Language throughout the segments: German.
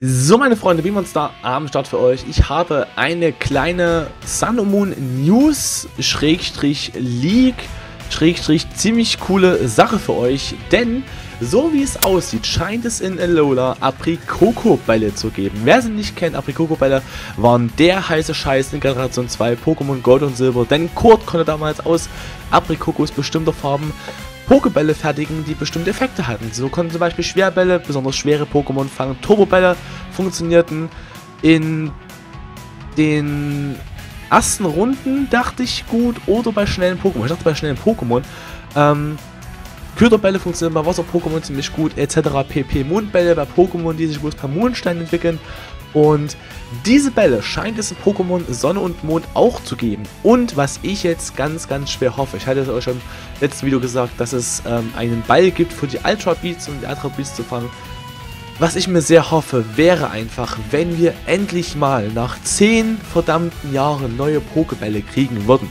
So meine Freunde, wie man es da am Start für euch. Ich habe eine kleine Sun Moon News Schrägstrich League Schrägstrich ziemlich coole Sache für euch, denn so wie es aussieht, scheint es in Alola Aprikoko-Bälle zu geben. Wer sie nicht kennt, Aprikoko-Bälle waren der heiße Scheiß in Generation 2 Pokémon Gold und Silber, denn Kurt konnte damals aus Aprikokos bestimmter Farben Pokebälle fertigen, die bestimmte Effekte hatten. So konnten zum Beispiel Schwerbälle, besonders schwere Pokémon fangen. Turbobälle funktionierten in den ersten Runden, dachte ich, gut. Oder bei schnellen Pokémon. Ich dachte bei schnellen Pokémon. Ähm, Köderbälle funktionieren bei Wasser-Pokémon ziemlich gut, etc. pp. Mondbälle bei Pokémon, die sich bloß per Mondstein entwickeln. Und diese Bälle scheint es in Pokémon Sonne und Mond auch zu geben. Und was ich jetzt ganz, ganz schwer hoffe, ich hatte es euch schon im letzten Video gesagt, dass es ähm, einen Ball gibt für die Ultra Beats, um die Ultra Beats zu fangen. Was ich mir sehr hoffe, wäre einfach, wenn wir endlich mal nach 10 verdammten Jahren neue Pokebälle kriegen würden.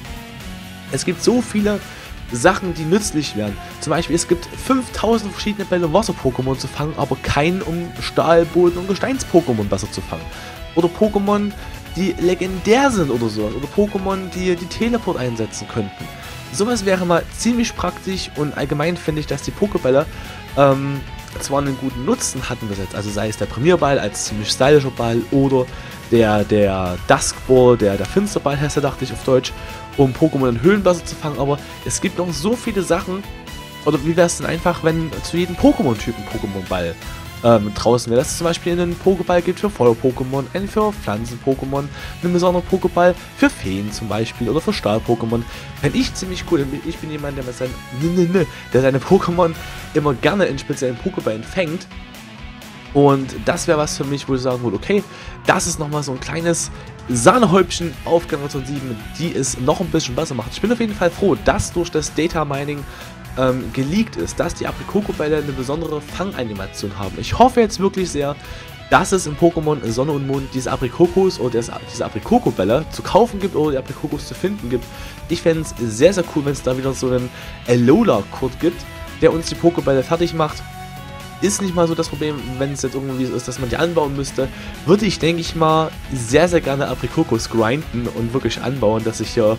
Es gibt so viele Sachen, die nützlich wären. Zum Beispiel, es gibt 5000 verschiedene Bälle Wasser-Pokémon zu fangen, aber keinen, um Stahlboden- und Gesteins-Pokémon besser zu fangen. Oder Pokémon, die legendär sind oder so. Oder Pokémon, die die Teleport einsetzen könnten. Sowas wäre mal ziemlich praktisch und allgemein finde ich, dass die Pokébälle ähm, zwar einen guten Nutzen hatten bis jetzt, also sei es der Premierball als ziemlich stylischer Ball oder der, der Duskball, der, der Finsterball heißt er, dachte ich auf Deutsch, um Pokémon in Höhlenblasser zu fangen, aber es gibt noch so viele Sachen, oder wie wäre es denn einfach, wenn zu jedem Pokémon-Typen Pokémon-Ball ähm, draußen wäre, dass es zum Beispiel einen Pokéball gibt für Feuer-Pokémon, einen für Pflanzen-Pokémon, einen besonderen Pokéball für Feen zum Beispiel oder für Stahl-Pokémon. Fände ich ziemlich cool. Ich bin jemand, der mit seinen, der seine Pokémon immer gerne in speziellen Pokéballen fängt und das wäre was für mich, wo ich sagen würde, okay, das ist nochmal so ein kleines Sahnehäubchen auf Generation 7, die es noch ein bisschen besser macht. Ich bin auf jeden Fall froh, dass durch das Data Mining ähm, geleakt ist, dass die Aprikoko-Bälle eine besondere Fanganimation haben. Ich hoffe jetzt wirklich sehr, dass es in Pokémon Sonne und Mond diese Aprikokos oder diese Aprikoko-Bälle zu kaufen gibt oder die Aprikokos zu finden gibt. Ich fände es sehr, sehr cool, wenn es da wieder so einen Alola-Code gibt, der uns die Pokébälle fertig macht ist nicht mal so das Problem, wenn es jetzt irgendwie so ist, dass man die anbauen müsste. Würde ich, denke ich mal, sehr, sehr gerne Aprikokos grinden und wirklich anbauen, dass ich hier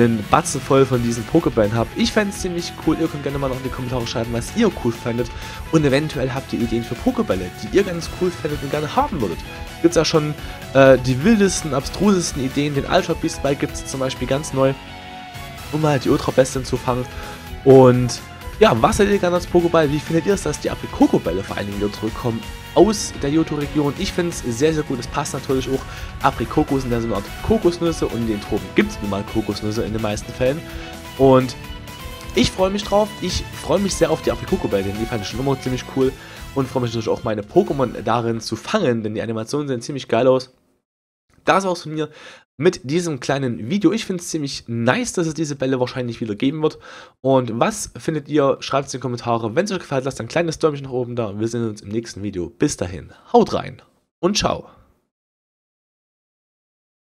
einen Batzen voll von diesen Pokeballen habe. Ich fände es ziemlich cool. Ihr könnt gerne mal noch in die Kommentare schreiben, was ihr cool fandet. Und eventuell habt ihr Ideen für Pokebälle, die ihr ganz cool fändet und gerne haben würdet. Gibt es ja schon äh, die wildesten, abstrusesten Ideen. Den Ultra Beast Ball gibt es zum Beispiel ganz neu, um halt die Ultra Bestien zu fangen. Und ja, was hättet ihr gerne als Pokéball? Wie findet ihr es, dass die Aprikoko-Bälle vor allen Dingen wieder zurückkommen aus der Johto-Region? Ich finde es sehr, sehr gut. Es passt natürlich auch. Aprikokos sind ja so eine Art Kokosnüsse und in den Tropen gibt es nun mal Kokosnüsse in den meisten Fällen. Und ich freue mich drauf. Ich freue mich sehr auf die Aprikoko-Bälle, denn die fand ich schon immer ziemlich cool. Und freue mich natürlich auch, meine Pokémon darin zu fangen, denn die Animationen sehen ziemlich geil aus. Das war's von mir mit diesem kleinen Video. Ich finde es ziemlich nice, dass es diese Bälle wahrscheinlich wieder geben wird. Und was findet ihr? Schreibt es in die Kommentare. Wenn es euch gefällt, lasst ein kleines Däumchen nach oben da. Wir sehen uns im nächsten Video. Bis dahin, haut rein und ciao.